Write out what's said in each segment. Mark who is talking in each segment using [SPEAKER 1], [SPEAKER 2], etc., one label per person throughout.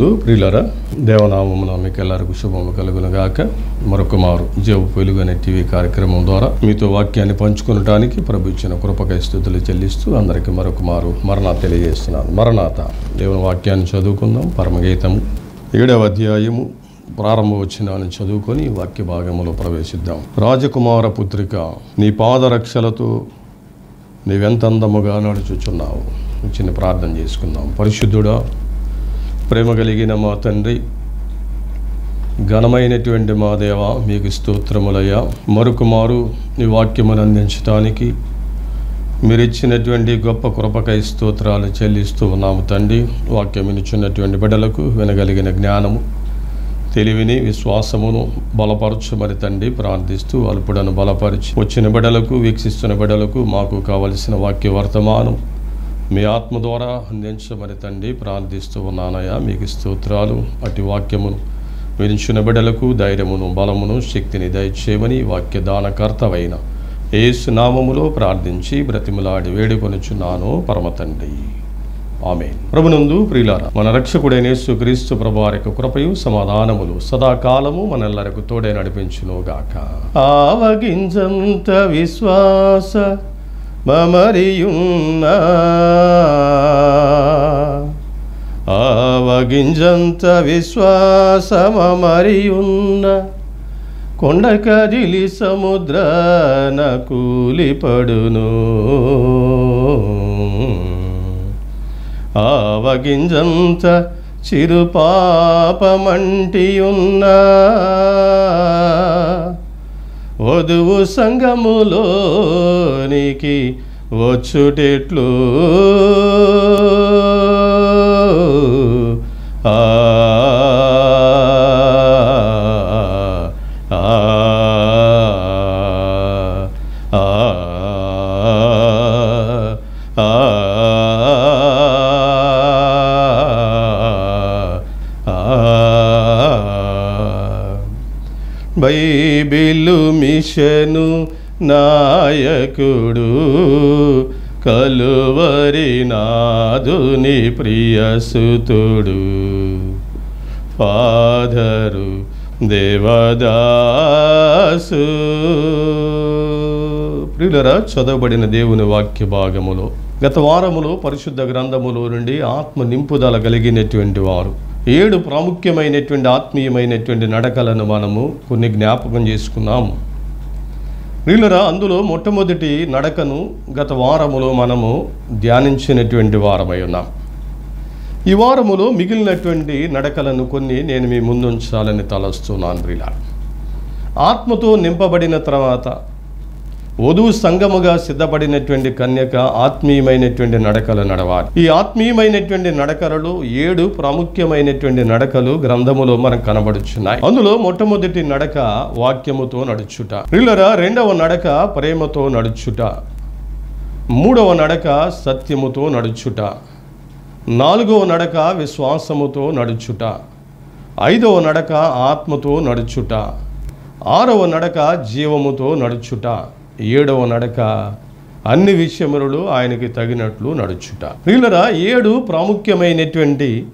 [SPEAKER 1] ముందు ప్రియులరా దేవనామమున మీకు ఎల్లరికీ శుభము కలుగునుగాక. మరొక మారు జేబు వెలుగు అనే టీవీ కార్యక్రమం ద్వారా మీతో వాక్యాన్ని పంచుకునడానికి ప్రభు ఇచ్చిన కృపకై స్థుతులు చెల్లిస్తూ అందరికీ మరొక మారు మరణా తెలియజేస్తున్నాను. మరణాత దేవుని వాక్యాన్ని చదువుకుందాం. పరమగీతము ఏడవ అధ్యాయము ప్రారంభ వచ్చిన చదువుకొని వాక్య భాగంలో ప్రవేశిద్దాం. రాజకుమార పుత్రిక నీ పాదరక్షలతో నీవెంత అందముగా నడుచుచున్నావు? చిన్న ప్రార్థన చేసుకుందాం. పరిశుద్ధుడా ప్రేమ కలిగిన మా తండ్రి ఘనమైనటువంటి మా దేవ మీకు స్తోత్రములయ్యా. మరొకమారు ఈ నీ వాక్యమును అందించడానికి మీరు ఇచ్చినటువంటి గొప్ప కృపకై స్తోత్రాలు చెల్లిస్తూ ఉన్నాము తండ్రి. వాక్యం వినిచున్నటువంటి బిడ్డలకు వినగలిగిన జ్ఞానము తెలివిని విశ్వాసమును బలపరచమని తండ్రి. ప్రార్థిస్తూ అల్పుడను బలపరిచి వచ్చిన బిడ్డలకు వీక్షిస్తున్న బిడ్డలకు మాకు కావలసిన వాక్య వర్తమానం మీ ఆత్మ ద్వారా అందించమని తండ్రి ప్రార్థిస్తూ ఉన్నానయ్యా మీకు స్తోత్రాలు అటు వాక్యమును. వినిచిన బిడలకు ధైర్యమును బలమును శక్తిని దయచేయమని వాక్య దానకర్తవైన ఏసు నామములో ప్రార్థించి బ్రతిమలాడి వేడుకొనుచున్నాను పరమ ఆమె ప్రభునందు ప్రియులార మన రక్షకుడైన యేసుక్రీస్తు ప్రభువారికి కృపయు సమాధానములు సదాకాలము మనల్లరకు తోడే నడిపించును గాక ఆవగించంత విశ్వాస మమరియున్నా ఆవగింజంత విశ్వాసమరియున్న కొండ కదిలి సముద్రాన కూలిపడును. ఆవగింజంత చిరుపాపమంటియున్నా వధువు సంగములోనికి వచ్చుటెట్లు. ఆ బైబిలు మిషను నాయకుడు కలువరి నాదుని ప్రియసుతుడు ఫాదరు దేవదాసు. ప్రియులరా చదవబడిన దేవుని వాక్య భాగములో గత వారములో పరిశుద్ధ గ్రంథములో నుండి ఆత్మ నింపుదల కలిగినటువంటి వారు. ఏడు ప్రాముఖ్యమైనటువంటి ఆత్మీయమైనటువంటి నడకలను మనము కొన్ని జ్ఞాపకం చేసుకున్నాము వీళ్ళరా అందులో మొట్టమొదటి నడకను గత వారములో మనము ధ్యానించినటువంటి వారమై ఉన్నాం. ఈ వారములో మిగిలినటువంటి నడకలను కొన్ని నేను మీ ముందుంచాలని తలస్తున్నాను ప్రియుల ఆత్మతో నింపబడిన తర్వాత వధువు సంగముగా సిద్ధపడినటువంటి కన్యక ఆత్మీయమైనటువంటి నడకలు నడవాలి. ఈ ఆత్మీయమైనటువంటి నడకలలో ఏడు ప్రాముఖ్యమైనటువంటి నడకలు గ్రంథములో మనకు కనబడుచున్నాయి. అందులో మొట్టమొదటి నడక వాక్యముతో నడుచుట. రిల్లరా రెండవ నడక ప్రేమతో నడుచుట. మూడవ నడక సత్యముతో నడుచుట. నాలుగవ నడక విశ్వాసముతో నడుచుట. ఐదవ నడక ఆత్మతో నడుచుట. ఆరవ నడక జీవముతో నడుచుట. ఏడవ నడక అన్ని విషయములలో ఆయనకి తగినట్లు నడుచుట. ప్రియులరా ఏడు ప్రాముఖ్యమైనటువంటి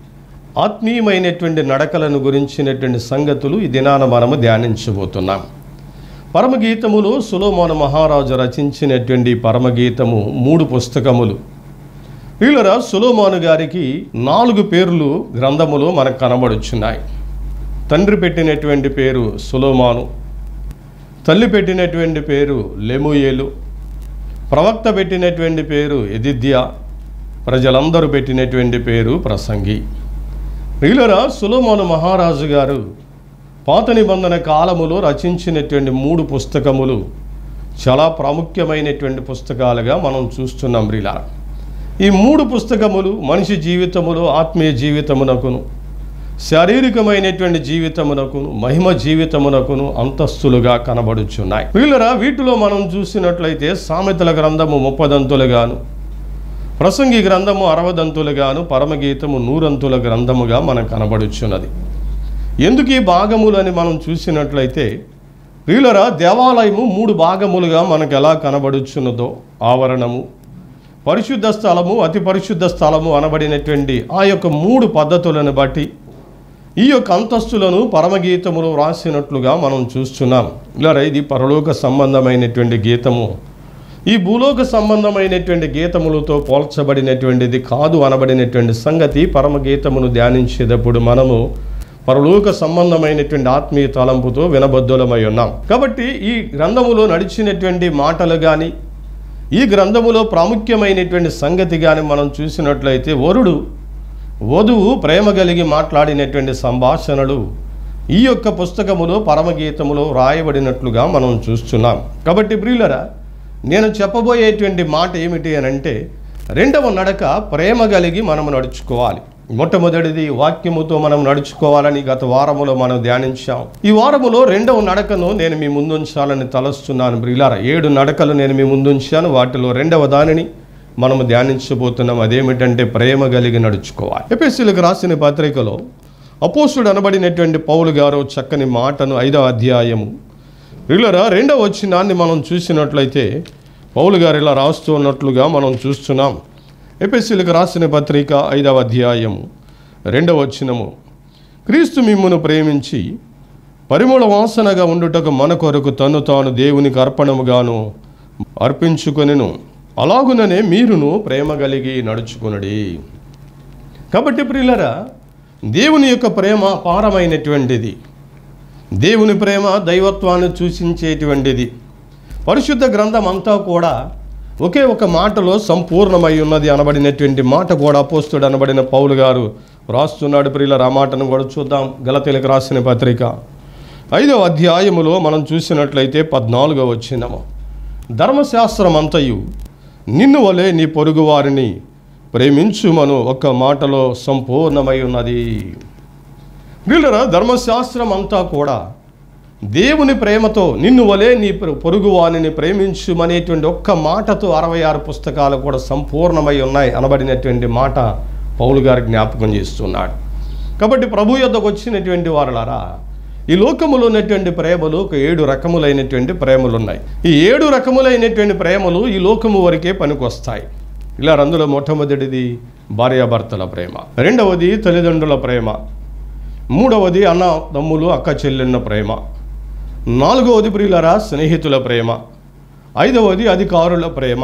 [SPEAKER 1] ఆత్మీయమైనటువంటి నడకలను గురించినటువంటి సంగతులు ఈ దినాన మనము ధ్యానించబోతున్నాం. పరమగీతములు సులోమోన మహారాజు రచించినటువంటి పరమగీతము మూడు పుస్తకములు. వీళ్ళరా సులోమాను గారికి నాలుగు పేర్లు గ్రంథములో మనకు కనబడుచున్నాయి. తండ్రి పెట్టినటువంటి పేరు సులోమాను. తల్లి పెట్టినటువంటి పేరు లెముయేలు ప్రవక్త పెట్టినటువంటి పేరు ఎదిద్య ప్రజలందరూ పెట్టినటువంటి పేరు ప్రసంగి. వీళ్ళరా సులోమాను మహారాజు గారు పాత నిబంధన కాలములో రచించినటువంటి మూడు పుస్తకములు చాలా ప్రాముఖ్యమైనటువంటి పుస్తకాలుగా మనం చూస్తున్నాం రీలా ఈ మూడు పుస్తకములు మనిషి జీవితములో ఆత్మీయ జీవితమునకును శారీరకమైనటువంటి జీవితమునకును మహిమ జీవితమునకును అంతస్తులుగా కనబడుచున్నాయి. వీళ్ళరా వీటిలో మనం చూసినట్లయితే సామెతల గ్రంథము ముప్పదంతులుగాను ప్రసంగి గ్రంథము అరవదంతులుగాను పరమగీతము నూరంతుల గ్రంథముగా మనకు కనబడుచున్నది. ఎందుకు ఈ భాగములని మనం చూసినట్లయితే వీళ్ళరా దేవాలయము మూడు భాగములుగా మనకు ఎలా కనబడుచున్నదో ఆవరణము పరిశుద్ధ స్థలము అతి పరిశుద్ధ స్థలము అనబడినటువంటి ఆ యొక్క మూడు పద్ధతులను బట్టి ఈ యొక్క అంతస్తులను పరమగీతములో వ్రాసినట్లుగా మనం చూస్తున్నాం. ఇలా ఇది పరలోక సంబంధమైనటువంటి గీతము. ఈ భూలోక సంబంధమైనటువంటి గీతములతో పోల్చబడినటువంటిది కాదు అనబడినటువంటి సంగతి పరమగీతమును ధ్యానించేటప్పుడు మనము పరలోక సంబంధమైనటువంటి ఆత్మీయ తలంపుతో వినబద్ధులమై ఉన్నాం. కాబట్టి ఈ గ్రంథములో నడిచినటువంటి మాటలు కానీ ఈ గ్రంథములో ప్రాముఖ్యమైనటువంటి సంగతి కానీ మనం చూసినట్లయితే వరుడు వధువు ప్రేమ కలిగి మాట్లాడినటువంటి సంభాషణలు ఈ యొక్క పుస్తకములో పరమగీతములో రాయబడినట్లుగా మనం చూస్తున్నాం. కాబట్టి ప్రియులరా నేను చెప్పబోయేటువంటి మాట ఏమిటి అని అంటే రెండవ నడక ప్రేమ కలిగి మనం నడుచుకోవాలి. మొట్టమొదటిది వాక్యముతో మనం నడుచుకోవాలని గత వారములో మనం ధ్యానించాం. ఈ వారములో రెండవ నడకను నేను మీ ముందుంచాలని తలస్తున్నాను బ్రిలారా ఏడు నడకలు నేను మీ ముందుంచాను వాటిలో రెండవ దానిని మనము ధ్యానించబోతున్నాం అదేమిటంటే ప్రేమ కలిగి నడుచుకోవాలి. ఎపిఎస్సీలకు రాసిన పత్రికలో అపోసుడు అనబడినటువంటి పౌలు గారు చక్కని మాటను ఐదవ అధ్యాయము. ప్రియులరా రెండవ వచ్చినాన్ని మనం చూసినట్లయితే పౌలు గారు ఇలా రాస్తూ ఉన్నట్లుగా మనం చూస్తున్నాం. ఎపిఎస్సీలకు రాసిన పత్రిక ఐదవ అధ్యాయము రెండవ వచ్చినము క్రీస్తు మిమ్మును ప్రేమించి పరిమళ వాసనగా ఉండుటకు మన కొరకు తను తాను దేవునికి అర్పణముగాను అర్పించుకొనిను. అలాగుననే మీరును ప్రేమ కలిగి నడుచుకునడి. కాబట్టి ప్రియులరా దేవుని యొక్క ప్రేమ అపారమైనటువంటిది. దేవుని ప్రేమ దైవత్వాన్ని సూచించేటువంటిది. పరిశుద్ధ గ్రంథం అంతా కూడా ఒకే ఒక మాటలో సంపూర్ణమై ఉన్నది అనబడినటువంటి మాట కూడా పోస్తుడు అనబడిన పౌలు గారు రాస్తున్నాడు ప్రియుల ఆ మాటను కూడా చూద్దాం. గలతీలకు రాసిన పత్రిక ఐదవ అధ్యాయములో మనం చూసినట్లయితే పద్నాలుగో వచ్చినము ధర్మశాస్త్రం అంతయు నిన్ను వలె నీ పొరుగు వారిని ప్రేమించుమను ఒక్క మాటలో సంపూర్ణమై ఉన్నది. వీళ్ళరా ధర్మశాస్త్రం అంతా కూడా దేవుని ప్రేమతో నిన్ను వలే నీ పొ- పొరుగు ప్రేమించుమనేటువంటి ఒక్క మాటతో అరవై ఆరు పుస్తకాలు కూడా సంపూర్ణమై ఉన్నాయి అనబడినటువంటి మాట పౌలు గారు జ్ఞాపకం చేస్తున్నాడు. కాబట్టి ప్రభు యొద్దకు వచ్చినటువంటి వారులారా ఈ లోకములో ఉన్నటువంటి ప్రేమలు ఒక ఏడు రకములైనటువంటి ప్రేమలు ఉన్నాయి ఈ ఏడు రకములైనటువంటి ప్రేమలు ఈ లోకము వరకే పనికొస్తాయి. ఇలా అందులో మొట్టమొదటిది భార్యాభర్తల ప్రేమ రెండవది తల్లిదండ్రుల ప్రేమ మూడవది అన్న తమ్ములు అక్క చెల్లెన్న ప్రేమ నాలుగవది ప్రియులరా స్నేహితుల ప్రేమ ఐదవది అధికారుల ప్రేమ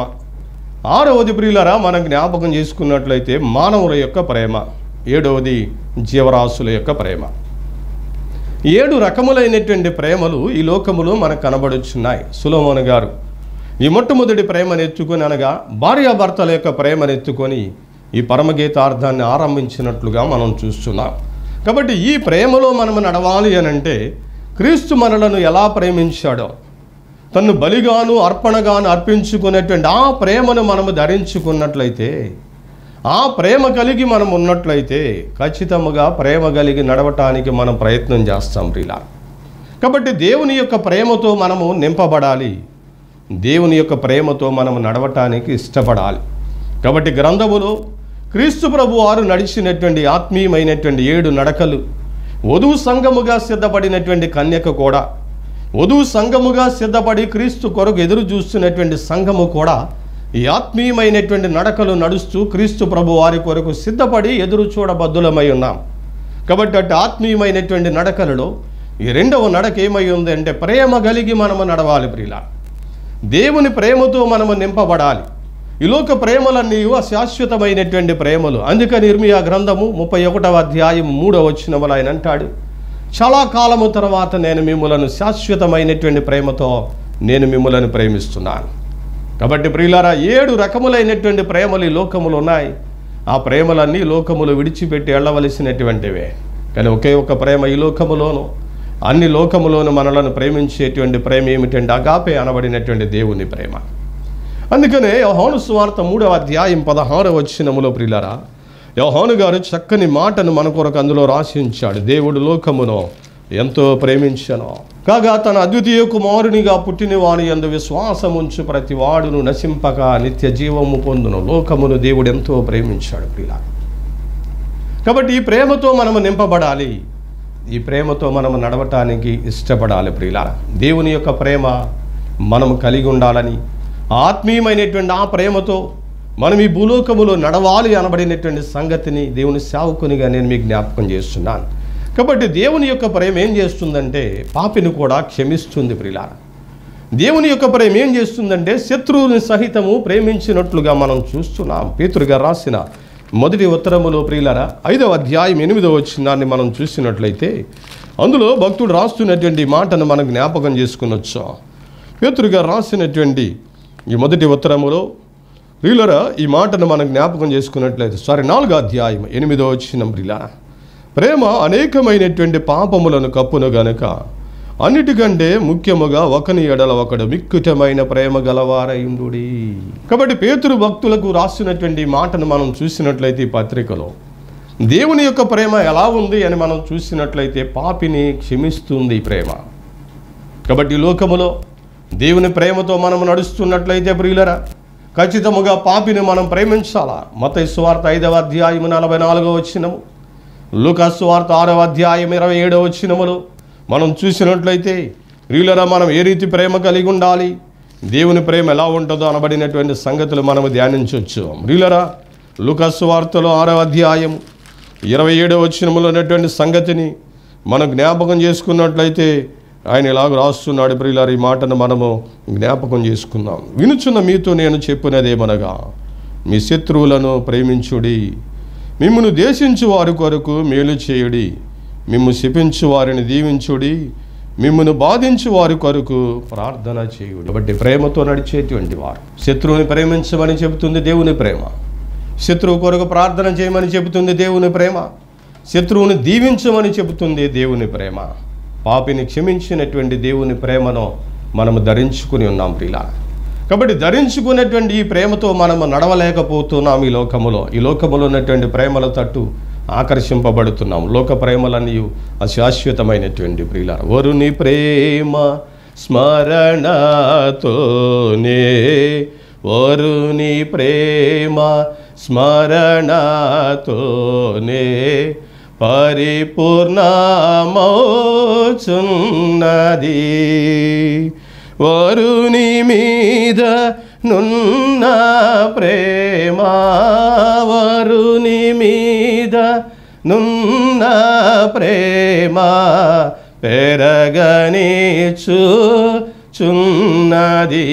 [SPEAKER 1] ఆరవది ప్రియులరా మనం జ్ఞాపకం చేసుకున్నట్లయితే మానవుల యొక్క ప్రేమ ఏడవది జీవరాశుల యొక్క ప్రేమ. ఏడు రకములైనటువంటి ప్రేమలు ఈ లోకములో మనకు కనబడుచున్నాయి. సులోమోను గారు ఈ మొట్టమొదటి ప్రేమను ఎత్తుకొని అనగా భార్యాభర్తల యొక్క ప్రేమను ఎత్తుకొని ఈ పరమగీతార్థాన్ని ఆరంభించినట్లుగా మనం చూస్తున్నాం. కాబట్టి ఈ ప్రేమలో మనం నడవాలి అని అంటే క్రీస్తు మనలను ఎలా ప్రేమించాడో తను బలిగాను అర్పణగాను అర్పించుకునేటువంటి ఆ ప్రేమను మనము ధరించుకున్నట్లయితే ఆ ప్రేమ కలిగి మనం ఉన్నట్లయితే ఖచ్చితముగా ప్రేమ కలిగి నడవటానికి మనం ప్రయత్నం చేస్తాం ప్రిలా కాబట్టి దేవుని యొక్క ప్రేమతో మనము నింపబడాలి. దేవుని యొక్క ప్రేమతో మనం నడవటానికి ఇష్టపడాలి. కాబట్టి గ్రంథములో క్రీస్తు ప్రభు వారు నడిచినటువంటి ఆత్మీయమైనటువంటి ఏడు నడకలు వధువు సంఘముగా సిద్ధపడినటువంటి కన్యక కూడా వధువు సంఘముగా సిద్ధపడి క్రీస్తు కొరకు ఎదురు చూస్తున్నటువంటి సంఘము కూడా ఈ ఆత్మీయమైనటువంటి నడకలు నడుస్తూ క్రీస్తు ప్రభు వారి కొరకు సిద్ధపడి ఎదురు చూడబద్దులమై ఉన్నాం. కాబట్టి అటు ఆత్మీయమైనటువంటి నడకలలో ఈ రెండవ నడక ఏమై ఉంది అంటే ప్రేమ కలిగి మనము నడవాలి ప్రియుల దేవుని ప్రేమతో మనము నింపబడాలి. ఈ లోక ప్రేమలన్నీ అశాశ్వతమైనటువంటి ప్రేమలు. అందుకని ఇర్మియా గ్రంథము ముప్పై ఒకటవ అధ్యాయం మూడవ వచ్చినములు ఆయన అంటాడు చాలా కాలము తర్వాత నేను మిమ్మలను శాశ్వతమైనటువంటి ప్రేమతో నేను మిమ్మలను ప్రేమిస్తున్నాను. కాబట్టి ప్రియులారా ఏడు రకములైనటువంటి ప్రేమలు ఈ లోకములు ఉన్నాయి. ఆ ప్రేమలన్నీ లోకములు విడిచిపెట్టి వెళ్ళవలసినటువంటివే కానీ ఒకే ఒక ప్రేమ ఈ లోకములోను. అన్ని లోకములోను మనలను ప్రేమించేటువంటి ప్రేమ ఏమిటంటే అగాపే అనబడినటువంటి దేవుని ప్రేమ. అందుకనే యోహాను స్వార్త మూడవ అధ్యాయం పదహారవ వచ్చినములో ప్రియులారా యోహాను గారు చక్కని మాటను మన కొరకు అందులో రాసి ఉంచాడు. దేవుడు లోకమును ఎంతో ప్రేమించను. కాగా తన అద్వితీయ కుమారునిగా పుట్టిన వాని ఎందు విశ్వాసముంచు ప్రతి వాడును నశింపక నిత్య జీవము పొందును. లోకమును దేవుడు ఎంతో ప్రేమించాడు ప్రియుల కాబట్టి ఈ ప్రేమతో మనము నింపబడాలి. ఈ ప్రేమతో మనము నడవటానికి ఇష్టపడాలి ప్రియుల దేవుని యొక్క ప్రేమ మనము కలిగి ఉండాలని ఆత్మీయమైనటువంటి ఆ ప్రేమతో మనం ఈ భూలోకములో నడవాలి అనబడినటువంటి సంగతిని దేవుని సేవకునిగా నేను మీకు జ్ఞాపకం చేస్తున్నాను. కాబట్టి దేవుని యొక్క ప్రేమ ఏం చేస్తుందంటే పాపిని కూడా క్షమిస్తుంది ప్రిలారా. దేవుని యొక్క ప్రేమ ఏం చేస్తుందంటే శత్రువుని సహితము ప్రేమించినట్లుగా మనం చూస్తున్నాం. పేతురుగా రాసిన మొదటి ఉత్తరములో ప్రియులరా ఐదవ అధ్యాయం ఎనిమిదవ వచ్చినాన్ని మనం చూసినట్లయితే అందులో భక్తుడు రాస్తున్నటువంటి మాటను మనం జ్ఞాపకం చేసుకునొచ్చు. పేతురుగా రాసినటువంటి ఈ మొదటి ఉత్తరములో ప్రియులరా ఈ మాటను మనం జ్ఞాపకం చేసుకున్నట్లయితే సారీ నాలుగో అధ్యాయం ఎనిమిదో వచ్చిన ప్రియులరా ప్రేమ అనేకమైనటువంటి పాపములను కప్పును గనుక. అన్నిటికంటే ముఖ్యముగా ఒకని ఎడల ఒకడు మిక్కుటమైన ప్రేమ గలవారయుండు కాబట్టి పేతురు భక్తులకు రాస్తున్నటువంటి మాటను మనం చూసినట్లయితే ఈ పత్రికలో దేవుని యొక్క ప్రేమ ఎలా ఉంది అని మనం చూసినట్లయితే పాపిని క్షమిస్తుంది ఈ ప్రేమ. కాబట్టి లోకములో దేవుని ప్రేమతో మనం నడుస్తున్నట్లయితే ప్రియులరా ఖచ్చితముగా పాపిని మనం ప్రేమించాలా? మత స్వార్థ ఐదవ అధ్యాయము నలభై నాలుగో వచ్చినము లూకాసు వార్త ఆరవ అధ్యాయం ఇరవై ఏడవ వచ్చినములు మనం చూసినట్లయితే ప్రియులరా మనం ఏ రీతి ప్రేమ కలిగి ఉండాలి? దేవుని ప్రేమ ఎలా ఉంటుందో అనబడినటువంటి సంగతులు మనము ధ్యానించవచ్చు. ప్రియులరా లూకాసు వార్తలో ఆరవ అధ్యాయం ఇరవై ఏడవ వచ్చినములో ఉన్నటువంటి సంగతిని మనం జ్ఞాపకం చేసుకున్నట్లయితే ఆయన ఇలాగ రాస్తున్నాడు ప్రియులారు ఈ మాటను మనము జ్ఞాపకం చేసుకుందాం. వినుచున్న మీతో నేను చెప్పినదేమనగా మీ శత్రువులను ప్రేమించుడి మిమ్మును దేశించు వారి కొరకు మేలు చేయుడి. మిమ్ము శపించు వారిని దీవించుడి. మిమ్మును బాధించు వారి కొరకు ప్రార్థన చేయుడి. కాబట్టి ప్రేమతో నడిచేటువంటి వారు. శత్రువుని ప్రేమించమని చెబుతుంది దేవుని ప్రేమ. శత్రువు కొరకు ప్రార్థన చేయమని చెబుతుంది దేవుని ప్రేమ. శత్రువుని దీవించమని చెబుతుంది దేవుని ప్రేమ. పాపిని క్షమించినటువంటి దేవుని ప్రేమను మనము ధరించుకుని ఉన్నాం ప్రిలా కాబట్టి ధరించుకున్నటువంటి ఈ ప్రేమతో మనము నడవలేకపోతున్నాం ఈ లోకములో. ఈ లోకములో ఉన్నటువంటి ప్రేమల తట్టు ఆకర్షింపబడుతున్నాం. లోక ప్రేమలన్నీ అశాశ్వతమైనటువంటి ప్రియుల వరుని ప్రేమ స్మరణతోనే వరుని ప్రేమ స్మరణతోనే పరిపూర్ణమోచున్నది వరుని మీద నున్న ప్రేమ. వరుని మీద నున్న ప్రేమ. పెరగనిచు చున్నది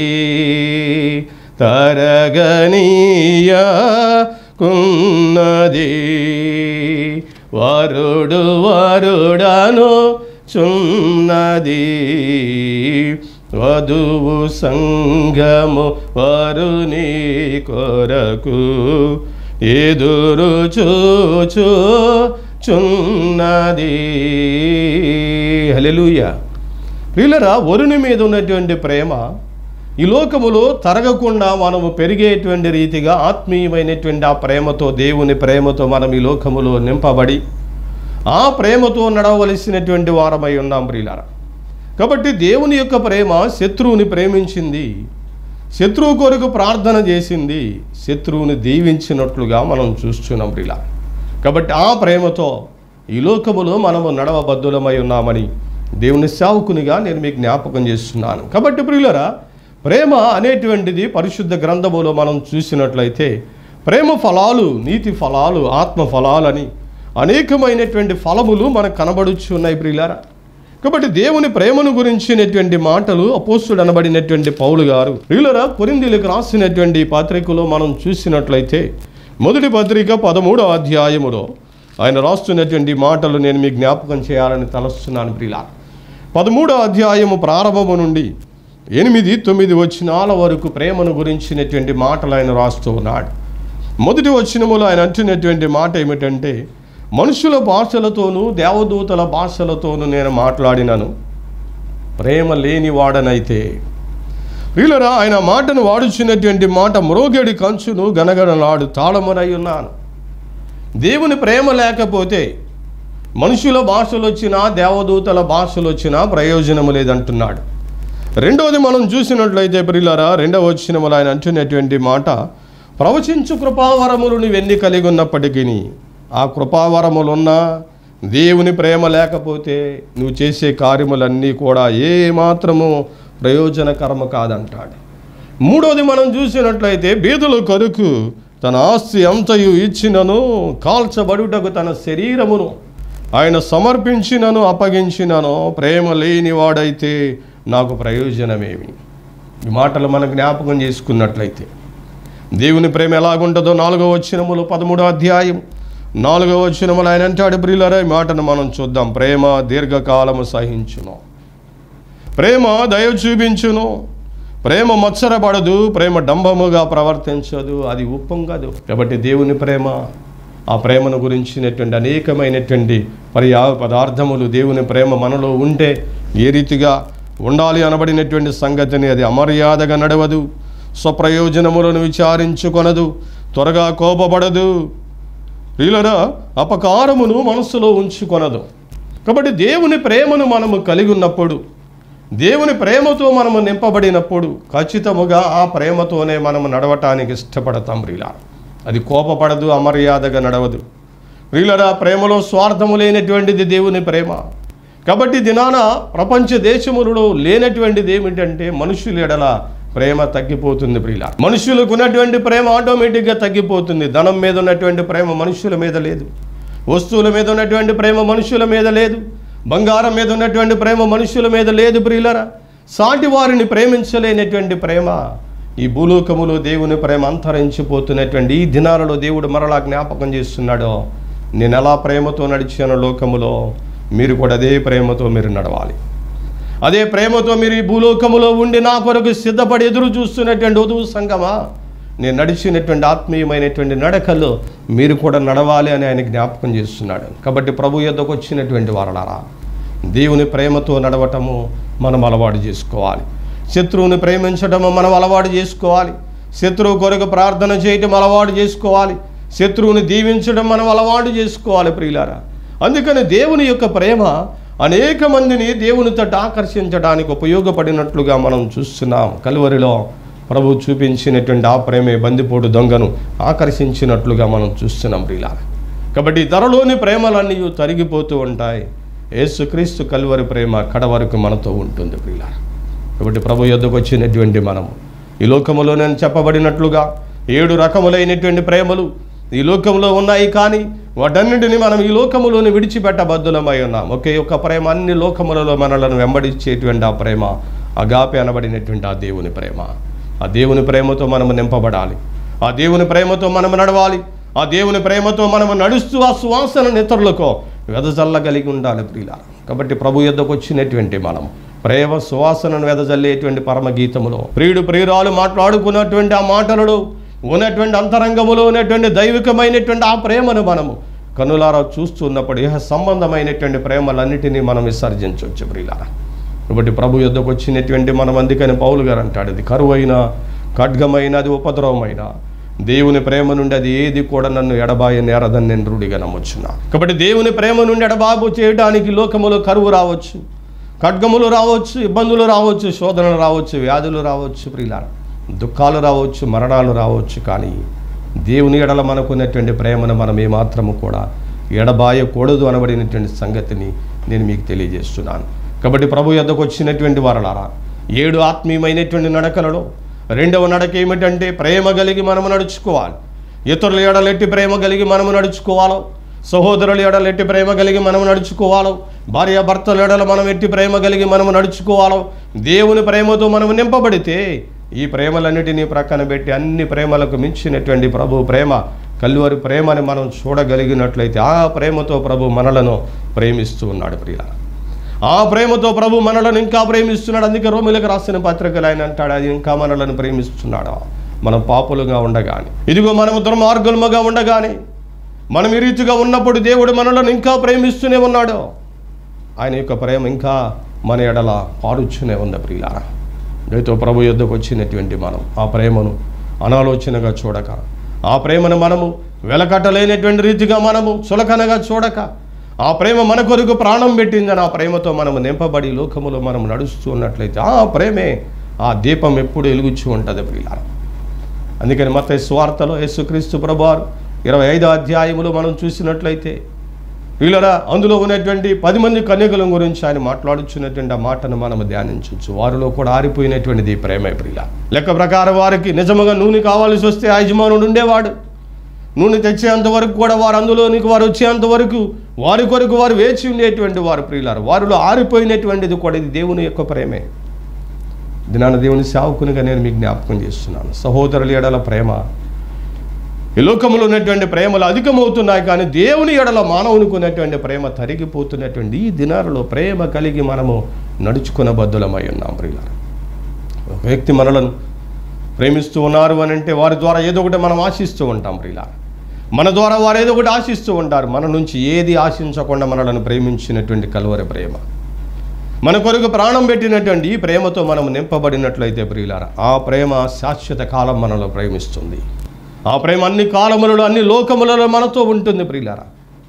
[SPEAKER 1] తరగనీయ కున్నది. వరుడు వరుడను చున్నది. వధువు సంగము వరుని కొరకు ఎదురు చూచు చున్నది. హలెలుయ ప్రియులరా వరుని మీద ఉన్నటువంటి ప్రేమ ఈ లోకములో తరగకుండా మనము పెరిగేటువంటి రీతిగా ఆత్మీయమైనటువంటి ఆ ప్రేమతో దేవుని ప్రేమతో మనం ఈ లోకములో నింపబడి ఆ ప్రేమతో నడవలసినటువంటి వారమై ఉన్నాం ప్రియులారా. కాబట్టి దేవుని యొక్క ప్రేమ శత్రువుని ప్రేమించింది. శత్రువు కొరకు ప్రార్థన చేసింది. శత్రువుని దీవించినట్లుగా మనం చూస్తున్నాం ఇలా కాబట్టి ఆ ప్రేమతో ఈ లోకములో మనము నడవబద్ధులమై ఉన్నామని దేవుని సేవకునిగా నేను మీకు జ్ఞాపకం చేస్తున్నాను. కాబట్టి ప్రియులరా ప్రేమ అనేటువంటిది పరిశుద్ధ గ్రంథములో మనం చూసినట్లయితే ప్రేమ ఫలాలు నీతి ఫలాలు ఆత్మ ఫలాలని అనేకమైనటువంటి ఫలములు మనకు కనబడుచున్నాయి ప్రియులారా. కాబట్టి దేవుని ప్రేమను గురించినటువంటి మాటలు అపోస్తుడు అనబడినటువంటి పౌలు గారు. రీలరా కొరిందీలకు రాసినటువంటి పత్రికలో మనం చూసినట్లయితే మొదటి పత్రిక పదమూడో అధ్యాయములో ఆయన రాస్తున్నటువంటి మాటలు నేను మీకు జ్ఞాపకం చేయాలని తలస్తున్నాను ప్రియులా పదమూడో అధ్యాయము ప్రారంభము నుండి ఎనిమిది తొమ్మిది వచ్చినాల వరకు ప్రేమను గురించినటువంటి మాటలు ఆయన రాస్తూ ఉన్నాడు. మొదటి వచ్చినములో ఆయన అంటున్నటువంటి మాట ఏమిటంటే మనుషుల భాషలతోనూ దేవదూతల భాషలతోనూ నేను మాట్లాడినాను. ప్రేమ లేని వాడనైతే వీళ్ళరా ఆయన మాటను వాడుచున్నటువంటి మాట మ్రోగేడి కంచును గనగనలాడు తాళమునై ఉన్నాను. దేవుని ప్రేమ లేకపోతే మనుషుల భాషలు వచ్చినా దేవదూతల భాషలు వచ్చినా ప్రయోజనము లేదంటున్నాడు. రెండవది మనం చూసినట్లయితే ప్రియులారా రెండవ వచ్చినములు ఆయన అంటున్నటువంటి మాట ప్రవచించు కృపావరములు నువ్వెన్ని కలిగి ఉన్నప్పటికీ ఆ కృపావరములున్నా దేవుని ప్రేమ లేకపోతే నువ్వు చేసే కార్యములన్నీ కూడా ఏమాత్రము ప్రయోజనకరము కాదంటాడు. మూడోది మనం చూసినట్లయితే బీదుల కొరకు తన ఆస్తి అంతయు ఇచ్చినను కాల్చబడుటకు తన శరీరమును ఆయన సమర్పించినను అప్పగించినను ప్రేమ లేనివాడైతే నాకు ప్రయోజనమేమి? ఈ మాటలు మనం జ్ఞాపకం చేసుకున్నట్లయితే. దేవుని ప్రేమ ఎలాగుంటుందో నాలుగో వచ్చినములు పదమూడో అధ్యాయం నాలుగో వచనములు ఆయన అంటాడు ప్రియులరా మాటను మనం చూద్దాం. ప్రేమ దీర్ఘకాలము సహించును. ప్రేమ దయ చూపించును. ప్రేమ మత్సరపడదు. ప్రేమ డంబముగా ప్రవర్తించదు. అది ఉప్పొంగదు కాబట్టి దేవుని ప్రేమ ఆ ప్రేమను గురించినటువంటి అనేకమైనటువంటి పర్యా పదార్థములు దేవుని ప్రేమ మనలో ఉంటే ఏ రీతిగా ఉండాలి అనబడినటువంటి సంగతిని అది అమర్యాదగా నడవదు. స్వప్రయోజనములను విచారించుకొనదు. త్వరగా కోపపడదు. ప్రియులరా అపకారమును మనస్సులో ఉంచుకొనదు. కాబట్టి దేవుని ప్రేమను మనము కలిగి ఉన్నప్పుడు దేవుని ప్రేమతో మనము నింపబడినప్పుడు ఖచ్చితముగా ఆ ప్రేమతోనే మనము నడవటానికి ఇష్టపడతాం రీలా అది కోపపడదు అమర్యాదగా నడవదు. రీలరా ప్రేమలో స్వార్థము లేనటువంటిది దేవుని ప్రేమ. కాబట్టి దినాన ప్రపంచ దేశములలో లేనటువంటిది ఏమిటంటే మనుషులు ఎడల ప్రేమ తగ్గిపోతుంది ప్రియుల. మనుషులకు ఉన్నటువంటి ప్రేమ ఆటోమేటిక్గా తగ్గిపోతుంది. ధనం మీద ఉన్నటువంటి ప్రేమ మనుషుల మీద లేదు. వస్తువుల మీద ఉన్నటువంటి ప్రేమ మనుషుల మీద లేదు. బంగారం మీద ఉన్నటువంటి ప్రేమ మనుషుల మీద లేదు ప్రియులరా. సాటి వారిని ప్రేమించలేనటువంటి ప్రేమ ఈ భూలోకములో దేవుని ప్రేమ అంతరించిపోతున్నటువంటి ఈ దినాలలో దేవుడు మరలా జ్ఞాపకం చేస్తున్నాడో. నేను ఎలా ప్రేమతో నడిచాను లోకములో మీరు కూడా అదే ప్రేమతో మీరు నడవాలి. అదే ప్రేమతో మీరు ఈ భూలోకములో ఉండి నా కొరకు సిద్ధపడి ఎదురు చూస్తున్నటువంటి వధువు సంగమా? నేను నడిచినటువంటి ఆత్మీయమైనటువంటి నడకలో మీరు కూడా నడవాలి అని ఆయన జ్ఞాపకం చేస్తున్నాడు. కాబట్టి ప్రభు యొద్దకు వచ్చినటువంటి వారలారా దేవుని ప్రేమతో నడవటము మనం అలవాటు చేసుకోవాలి. శత్రువుని ప్రేమించటము మనం అలవాటు చేసుకోవాలి. శత్రువు కొరకు ప్రార్థన చేయటం అలవాటు చేసుకోవాలి. శత్రువుని దీవించడం మనం అలవాటు చేసుకోవాలి ప్రియులారా. అందుకని దేవుని యొక్క ప్రేమ అనేక మందిని దేవుని తట ఆకర్షించడానికి ఉపయోగపడినట్లుగా మనం చూస్తున్నాం. కలువరిలో ప్రభు చూపించినటువంటి ఆ ప్రేమే బందిపోటు దొంగను ఆకర్షించినట్లుగా మనం చూస్తున్నాం రీలా కాబట్టి ధరలోని ప్రేమలన్నీ తరిగిపోతూ ఉంటాయి. యేసుక్రీస్తు కలువరి ప్రేమ కడ వరకు మనతో ఉంటుంది ప్రియుల కాబట్టి ప్రభు యొద్దకు వచ్చినటువంటి మనము ఈ లోకములోనే చెప్పబడినట్లుగా ఏడు రకములైనటువంటి ప్రేమలు ఈ లోకంలో ఉన్నాయి కానీ వాటన్నింటిని మనం ఈ లోకములోని విడిచిపెట్టబద్దులమై ఉన్నాం. ఒకే ఒక ప్రేమ అన్ని లోకములలో మనలను వెంబడించేటువంటి ఆ ప్రేమ అగాపి అనబడినటువంటి ఆ దేవుని ప్రేమ. ఆ దేవుని ప్రేమతో మనము నింపబడాలి. ఆ దేవుని ప్రేమతో మనము నడవాలి. ఆ దేవుని ప్రేమతో మనము నడుస్తూ ఆ సువాసనను ఇతరులకు వెదజల్లగలిగి ఉండాలి ప్రియుల కాబట్టి ప్రభు యొద్దకు వచ్చినటువంటి మనం ప్రేమ సువాసనను వెదజల్లేటువంటి పరమ గీతములో ప్రియుడు ప్రియురాలు మాట్లాడుకున్నటువంటి ఆ మాటలలో ఉన్నటువంటి అంతరంగములో ఉన్నటువంటి దైవికమైనటువంటి ఆ ప్రేమను మనము కనులారా చూస్తున్నప్పుడు ఇహ సంబంధమైనటువంటి ప్రేమలన్నిటినీ మనం విసర్జించవచ్చు ప్రియులారా. కాబట్టి ప్రభు యుద్ధకు వచ్చినటువంటి మనం అందుకని పౌలు గారు అంటాడు అది కరువైన ఖడ్గమైన అది ఉపద్రవమైన దేవుని ప్రేమ నుండి అది ఏది కూడా నన్ను ఎడబాయ నేరదని నేను రూఢిగా నమ్మొచ్చున్నా కాబట్టి దేవుని ప్రేమ నుండి ఎడబాబు చేయడానికి లోకములో కరువు రావచ్చు ఖడ్గములు రావచ్చు ఇబ్బందులు రావచ్చు శోధనలు రావచ్చు వ్యాధులు రావచ్చు ప్రియులారా. దుఃఖాలు రావచ్చు మరణాలు రావచ్చు కానీ దేవుని ఎడల మనకున్నటువంటి ప్రేమను మనం ఏమాత్రము కూడా ఎడబాయకూడదు అనబడినటువంటి సంగతిని నేను మీకు తెలియజేస్తున్నాను. కాబట్టి ప్రభు యొద్దకు వచ్చినటువంటి వారలారా ఏడు ఆత్మీయమైనటువంటి నడకలలో రెండవ నడక ఏమిటంటే ప్రేమ కలిగి మనము నడుచుకోవాలి. ఇతరుల ఎడలెట్టి ప్రేమ కలిగి మనము నడుచుకోవాలో సహోదరుల ఎడల ఎట్టి ప్రేమ కలిగి మనము నడుచుకోవాలో భార్య భర్తల మనం ఎట్టి ప్రేమ కలిగి మనము నడుచుకోవాలో దేవుని ప్రేమతో మనము నింపబడితే ఈ ప్రేమలన్నిటినీ ప్రక్కన పెట్టి అన్ని ప్రేమలకు మించినటువంటి ప్రభు ప్రేమ కల్వరి ప్రేమని మనం చూడగలిగినట్లయితే ఆ ప్రేమతో ప్రభు మనలను ప్రేమిస్తూ ఉన్నాడు ప్రియ ఆ ప్రేమతో ప్రభు మనలను ఇంకా ప్రేమిస్తున్నాడు. అందుకే రోమిలకు రాసిన పత్రికలు ఆయన అంటాడు అది ఇంకా మనలను ప్రేమిస్తున్నాడు? మనం పాపులుగా ఉండగాని ఇదిగో మనము దుర్మార్గులముగా ఉండగాని మనం ఈ రీతిగా ఉన్నప్పుడు దేవుడు మనలను ఇంకా ప్రేమిస్తూనే ఉన్నాడు. ఆయన యొక్క ప్రేమ ఇంకా మన ఎడల పారుచ్చునే ఉంది ప్రియారా దయతో ప్రభు యుద్ధకు వచ్చినటువంటి మనం ఆ ప్రేమను అనాలోచనగా చూడక ఆ ప్రేమను మనము వెలకట్టలేనటువంటి రీతిగా మనము చులకనగా చూడక ఆ ప్రేమ మన కొరకు ప్రాణం పెట్టిందని ఆ ప్రేమతో మనము నింపబడి లోకములో మనం నడుస్తూ ఉన్నట్లయితే ఆ ప్రేమే ఆ దీపం ఎప్పుడు వెలుగుచ్చు ఉంటుంది ప్రియులారా. అందుకని మత స్వార్థలో యేసుక్రీస్తు ప్రభువారు ఇరవై ఐదో అధ్యాయములో మనం చూసినట్లయితే వీళ్ళరా అందులో ఉన్నటువంటి పది మంది కన్యకుల గురించి ఆయన మాట్లాడుచున్నటువంటి ఆ మాటను మనం ధ్యానించవచ్చు. వారిలో కూడా ఆరిపోయినటువంటిది ప్రేమ ప్రియుల లెక్క ప్రకారం వారికి నిజముగా నూనె కావాల్సి వస్తే ఆ యజమానుడు ఉండేవాడు. నూనె తెచ్చేంత వరకు కూడా వారు అందులోనికి వారు వచ్చేంత వరకు వారి కొరకు వారు వేచి ఉండేటువంటి వారు ప్రియులారు. వారిలో ఆరిపోయినటువంటిది కూడా ఇది దేవుని యొక్క ప్రేమే. దినాన దేవుని సేవకునిగా నేను మీకు జ్ఞాపకం చేస్తున్నాను. సహోదరుల ఎడల ప్రేమ ఈ లోకంలో ఉన్నటువంటి ప్రేమలు అధికమవుతున్నాయి కానీ దేవుని ఎడల మానవునికి ఉన్నటువంటి ప్రేమ తరిగిపోతున్నటువంటి ఈ దినాలలో ప్రేమ కలిగి మనము నడుచుకున్న బద్దులమై ఉన్నాం ప్రియులారు. ఒక వ్యక్తి మనలను ప్రేమిస్తూ ఉన్నారు అని అంటే వారి ద్వారా ఏదో ఒకటి మనం ఆశిస్తూ ఉంటాం ప్రియులారు. మన ద్వారా వారు ఏదో ఒకటి ఆశిస్తూ ఉంటారు మన నుంచి ఏది ఆశించకుండా మనలను ప్రేమించినటువంటి కలువరి ప్రేమ. మన కొరకు ప్రాణం పెట్టినటువంటి ఈ ప్రేమతో మనం నింపబడినట్లయితే ప్రియులారా ఆ ప్రేమ శాశ్వత కాలం మనలో ప్రేమిస్తుంది. ఆ ప్రేమ అన్ని కాలములలో అన్ని లోకములలో మనతో ఉంటుంది ప్రియులారా.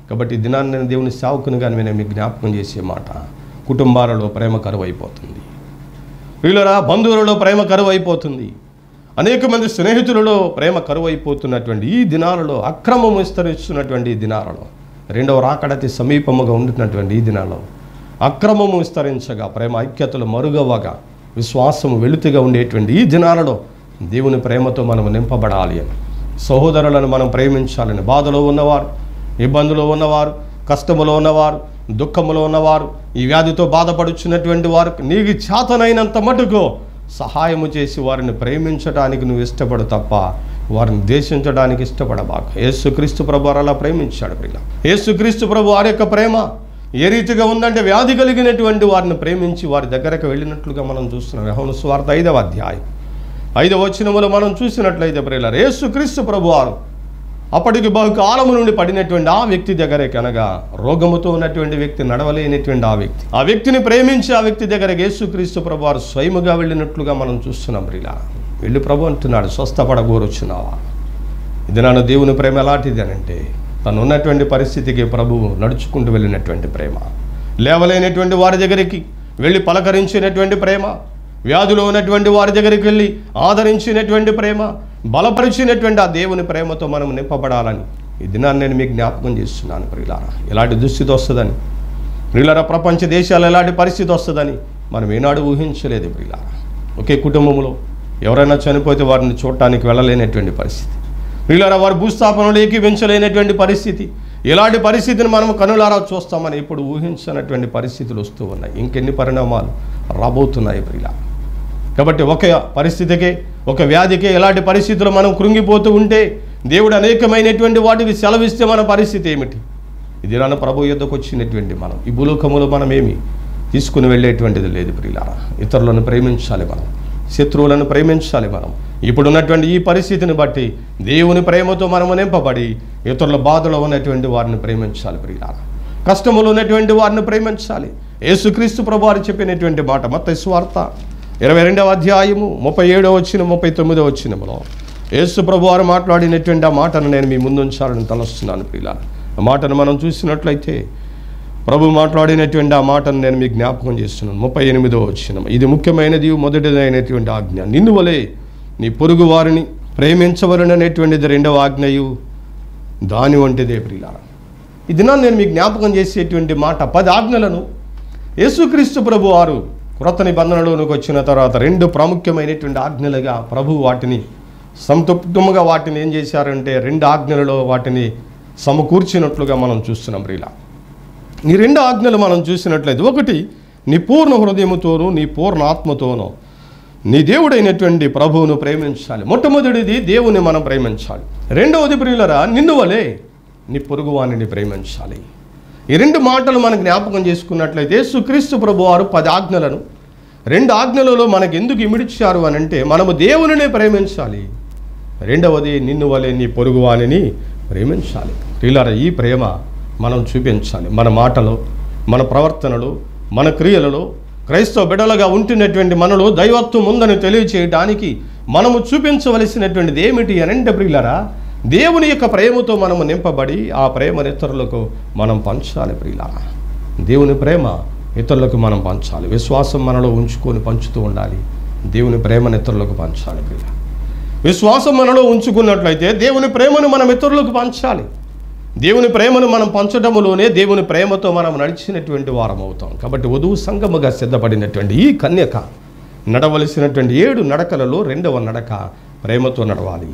[SPEAKER 1] కాబట్టి దినాన్ని నేను దేవుని సేవకునిగా నేను మీకు జ్ఞాపకం చేసే మాట కుటుంబాలలో ప్రేమ కరువైపోతుంది. ప్రియులరా బంధువులలో ప్రేమ కరువైపోతుంది. అనేక మంది స్నేహితులలో ప్రేమ కరువైపోతున్నటువంటి ఈ దినాలలో అక్రమం విస్తరిస్తున్నటువంటి ఈ దినాలలో రెండవ రాకడతి సమీపముగా ఉంటున్నటువంటి ఈ దినాలలో అక్రమము విస్తరించగా ప్రేమ ఐక్యతలు మరుగవగా విశ్వాసము వెలుతిగా ఉండేటువంటి ఈ దినాలలో దేవుని ప్రేమతో మనం నింపబడాలి అని. సహోదరులను మనం ప్రేమించాలని బాధలో ఉన్నవారు ఇబ్బందులో ఉన్నవారు కష్టములో ఉన్నవారు దుఃఖములో ఉన్నవారు ఈ వ్యాధితో బాధపడుచున్నటువంటి వారు నీకు చేతనైనంత మటుకు సహాయము చేసి వారిని ప్రేమించడానికి నువ్వు ఇష్టపడు తప్ప వారిని దేశించడానికి ఇష్టపడబాక. యేసుక్రీస్తు ప్రభు అలా ప్రేమించాడు ప్రియ యేసుక్రీస్తు ప్రభు వారి యొక్క ప్రేమ ఏ రీతిగా ఉందంటే వ్యాధి కలిగినటువంటి వారిని ప్రేమించి వారి దగ్గరకు వెళ్ళినట్లుగా మనం చూస్తున్నాం. యహోను స్వార్థ ఐదవ అధ్యాయం. ఐదవ వచనములో మనం చూసినట్లయితే ప్రియులారు యేసుక్రీస్తు ప్రభు వారు అప్పటికి బహుకాలము నుండి పడినటువంటి ఆ వ్యక్తి దగ్గరికి అనగా రోగముతో ఉన్నటువంటి వ్యక్తి నడవలేనటువంటి ఆ వ్యక్తి ఆ వ్యక్తిని ప్రేమించి ఆ వ్యక్తి దగ్గరకు యేసుక్రీస్తు ప్రభు వారు స్వయముగా వెళ్ళినట్లుగా మనం చూస్తున్నాం ప్రియులా వెళ్ళి ప్రభు అంటున్నాడు స్వస్థపడగోరుచున్నావా? ఇది నన్ను దేవుని ప్రేమ ఎలాంటిది అంటే తను ఉన్నటువంటి పరిస్థితికి ప్రభువు నడుచుకుంటూ వెళ్ళినటువంటి ప్రేమ లేవలేనటువంటి వారి దగ్గరికి వెళ్ళి పలకరించినటువంటి ప్రేమ వ్యాధులు ఉన్నటువంటి వారి దగ్గరికి వెళ్ళి ఆదరించినటువంటి ప్రేమ బలపరిచినటువంటి ఆ దేవుని ప్రేమతో మనం నింపబడాలని ఈ దినాన్ని నేను మీకు జ్ఞాపకం చేస్తున్నాను ప్రియులారా. ఎలాంటి దుస్థితి వస్తుందని ప్రియులారా ప్రపంచ దేశాలు ఎలాంటి పరిస్థితి వస్తుందని మనం ఏనాడు ఊహించలేదు ప్రియులారా. ఒకే కుటుంబంలో ఎవరైనా చనిపోతే వారిని చూడటానికి వెళ్ళలేనటువంటి పరిస్థితి. ప్రియులారా వారి భూస్థాపనలు ఏకీవించలేనటువంటి పరిస్థితి. ఇలాంటి పరిస్థితిని మనం కనులారా చూస్తామని ఇప్పుడు ఊహించినటువంటి పరిస్థితులు వస్తూ ఉన్నాయి. ఇంకెన్ని పరిణామాలు రాబోతున్నాయి ప్రియులారా. కాబట్టి ఒక పరిస్థితికే ఒక వ్యాధికి ఎలాంటి పరిస్థితులు మనం కృంగిపోతూ ఉంటే దేవుడు అనేకమైనటువంటి వాటికి సెలవిస్తే మన పరిస్థితి ఏమిటి? ఇది నన్ను ప్రభు యుద్ధకు వచ్చినటువంటి మనం. ఈ భూలోకములో మనం ఏమి తీసుకుని వెళ్ళేటువంటిది లేదు ప్రియులారా. ఇతరులను ప్రేమించాలి మనం. శత్రువులను ప్రేమించాలి మనం. ఇప్పుడున్నటువంటి ఈ పరిస్థితిని బట్టి దేవుని ప్రేమతో మనము నింపబడి ఇతరుల బాధలో ఉన్నటువంటి వారిని ప్రేమించాలి ప్రియులారా. కష్టములు ఉన్నటువంటి వారిని ప్రేమించాలి. యేసుక్రీస్తు ప్రభు వారు చెప్పినటువంటి మాట మత స్వార్థ ఇరవై రెండవ అధ్యాయము ముప్పై ఏడవ వచ్చిన ముప్పై తొమ్మిదవ వచ్చినములో యేసు ప్రభు వారు మాట్లాడినటువంటి ఆ మాటను నేను మీ ముందు ఉంచాలని తలస్తున్నాను ప్రియుల ఆ మాటను మనం చూసినట్లయితే ప్రభు మాట్లాడినటువంటి ఆ మాటను నేను మీకు జ్ఞాపకం చేస్తున్నాను ముప్పై ఎనిమిదవ వచ్చిన ఇది ముఖ్యమైనది మొదటిదైనటువంటి ఆజ్ఞ. నిన్ను వలే నీ పొరుగు వారిని ప్రేమించవలననేటువంటిది రెండవ ఆజ్ఞయు దాని వంటిదే ప్రియుల ఈ దినాన్ని నేను మీకు జ్ఞాపకం చేసేటువంటి మాట పది ఆజ్ఞలను యేసుక్రీస్తు ప్రభు వారు క్రొత్త నిబంధనలోనికి వచ్చిన తర్వాత రెండు ప్రాముఖ్యమైనటువంటి ఆజ్ఞలుగా ప్రభు వాటిని సంతృప్తముగా వాటిని ఏం చేశారంటే రెండు ఆజ్ఞలలో వాటిని సమకూర్చినట్లుగా మనం చూస్తున్నాం రీలా ఈ రెండు ఆజ్ఞలు మనం చూసినట్లయితే ఒకటి నీ పూర్ణ హృదయముతోనూ నీ పూర్ణ ఆత్మతోనూ నీ దేవుడైనటువంటి ప్రభువును ప్రేమించాలి. మొట్టమొదటిది దేవుని మనం ప్రేమించాలి. రెండవది ప్రియులరా నిన్ను వలే నీ పొరుగువాణిని ప్రేమించాలి. ఈ రెండు మాటలు మనం జ్ఞాపకం చేసుకున్నట్లయితే సుక్రీస్తు ప్రభు వారు పది ఆజ్ఞలను రెండు ఆజ్ఞలలో మనకు ఎందుకు ఇమిడిచ్చారు అని అంటే మనము దేవునినే ప్రేమించాలి. రెండవది నిన్ను వలె నీ పొరుగువానిని ప్రేమించాలి. ప్రియులారా ఈ ప్రేమ మనం చూపించాలి. మన మాటలో మన ప్రవర్తనలో మన క్రియలలో క్రైస్తవ బిడలుగా ఉంటున్నటువంటి మనలో దైవత్వం ఉందని తెలియచేయడానికి మనము చూపించవలసినటువంటిది ఏమిటి అని అంటే ప్రియులరా దేవుని యొక్క ప్రేమతో మనము నింపబడి ఆ ప్రేమను ఇతరులకు మనం పంచాలి ప్రియులారా. దేవుని ప్రేమ ఇతరులకు మనం పంచాలి. విశ్వాసం మనలో ఉంచుకొని పంచుతూ ఉండాలి. దేవుని ప్రేమను ఇతరులకు పంచాలి ప్రియుల విశ్వాసం మనలో ఉంచుకున్నట్లయితే దేవుని ప్రేమను మనం ఇతరులకు పంచాలి. దేవుని ప్రేమను మనం పంచడములోనే దేవుని ప్రేమతో మనం నడిచినటువంటి వారం అవుతాం. కాబట్టి వధువు సంగముగా సిద్ధపడినటువంటి ఈ కన్యక నడవలసినటువంటి ఏడు నడకలలో రెండవ నడక ప్రేమతో నడవాలి.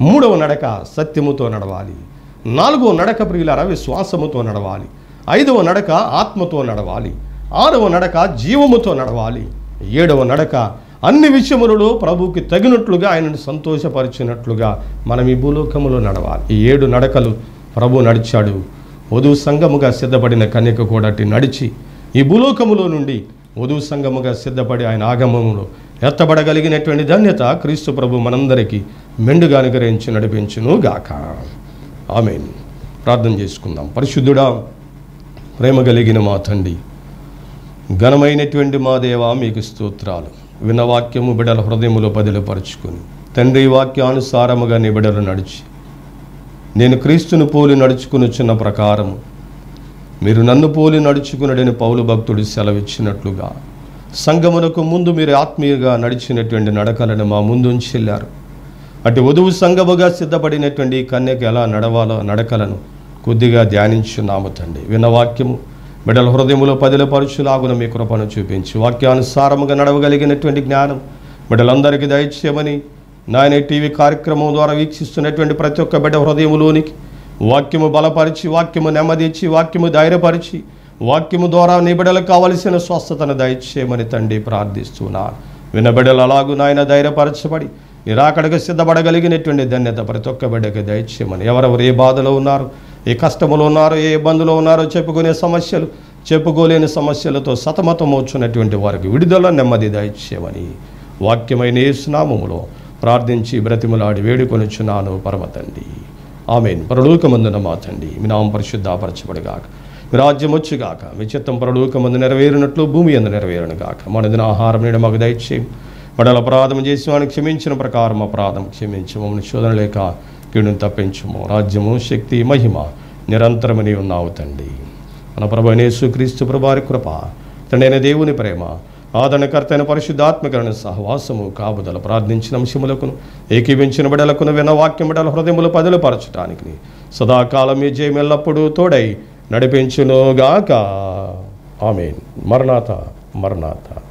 [SPEAKER 1] మూడవ నడక సత్యముతో నడవాలి. నాలుగవ నడక ప్రియులారా విశ్వాసముతో నడవాలి. ఐదవ నడక ఆత్మతో నడవాలి. ఆరవ నడక జీవముతో నడవాలి. ఏడవ నడక అన్ని విషయములలో ప్రభువుకి తగినట్లుగా ఆయనను సంతోషపరిచినట్లుగా మనం ఈ భూలోకములో నడవాలి. ఈ ఏడు నడకలు ప్రభు నడిచాడు. వధువు సంఘముగా సిద్ధపడిన కన్యక కూడా నడిచి ఈ భూలోకములో నుండి వధువు సంఘముగా సిద్ధపడి ఆయన ఆగమములో ఎత్తబడగలిగినటువంటి ధన్యత క్రీస్తు ప్రభు మనందరికీ మెండుగా అనుగ్రహించి నడిపించును గాక ఆమెన్. ప్రార్థన చేసుకుందాం. పరిశుద్ధుడా ప్రేమ కలిగిన మా తండ్రి ఘనమైనటువంటి మా దేవ మీకు స్తోత్రాలు. వినవాక్యము బిడల హృదయములో పదిలపరుచుకుని తండ్రి వాక్యానుసారముగా నీ బిడలు నడిచి నేను క్రీస్తును పోలి నడుచుకునిచ్చిన ప్రకారము మీరు నన్ను పోలి నడుచుకునడని పౌలు భక్తుడు సెలవిచ్చినట్లుగా సంగమునకు ముందు మీరు ఆత్మీయంగా నడిచినటువంటి నడకలను మా ముందు ఉంచెళ్ళారు అటు వధువు సంగముగా సిద్ధపడినటువంటి కన్యకు ఎలా నడవాలో నడకలను కొద్దిగా ధ్యానించున్నాము తండ్రి. వినవాక్యము బిడల హృదయములో పదిలపరుచులాగున మీ కృపను చూపించి వాక్యానుసారముగా నడవగలిగినటువంటి జ్ఞానం బిడ్డలందరికీ దయచేయమని నాయన టీవీ కార్యక్రమం ద్వారా వీక్షిస్తున్నటువంటి ప్రతి ఒక్క బిడ్డ హృదయములోనికి వాక్యము బలపరిచి వాక్యము నెమ్మదిచ్చి వాక్యము ధైర్యపరిచి వాక్యము ద్వారా నీ బిడ్డలకు కావలసిన స్వస్థతను దయచేయమని తండ్రి ప్రార్థిస్తున్నాను. వినబిడ్డలు అలాగూ నాయన ధైర్యపరచబడి నిరాకడకు సిద్ధపడగలిగినటువంటి ధన్యత ప్రతి ఒక్క బిడ్డకి దయచేయమని. ఎవరెవరు ఏ బాధలో ఉన్నారు ఏ కష్టములు ఉన్నారో ఏ ఇబ్బందులు ఉన్నారో చెప్పుకునే సమస్యలు చెప్పుకోలేని సమస్యలతో సతమతమవుతున్నటువంటి వారికి విడుదల నెమ్మది దయచేయమని. వాక్యమైన స్నామములో ప్రార్థించి బ్రతిములాడి వేడుకొనుచున్నాను పరమ తండ్రి ఆమెన్. పరలోకమందున మాతండి మీ నామం పరిశుద్ధాపరచబడిగాక. రాజ్యం వచ్చుగాక మీ చిత్తం పరలోకమందు నెరవేరినట్లు భూమి అందు నెరవేరును గాక మనదిన ఆహారం నేను మాకు దయచేయం. మడల అపరాధం చేసి వాడిని క్షమించిన ప్రకారం అపరాధం క్షమించము మమ్మల్ని శోధన లేక కీడును తప్పించము. రాజ్యము శక్తి మహిమ నిరంతరమని ఉన్నావు తండ్రి. మన ప్రభు యేసుక్రీస్తు ప్రభారి కృప తండైన దేవుని ప్రేమ ఆదరణకర్తైన పరిశుద్ధాత్మకరణ సహవాసము కాపుదల ప్రార్థించిన అంశములకును ఏకీవించిన బిడలకును విన్న వాక్యం బిడల హృదయములు పదులుపరచటానికి సదాకాలం మీ జయమెల్లప్పుడూ తోడై నడిపించునుగాక. ఆమెన్. మరణాత మరణాత.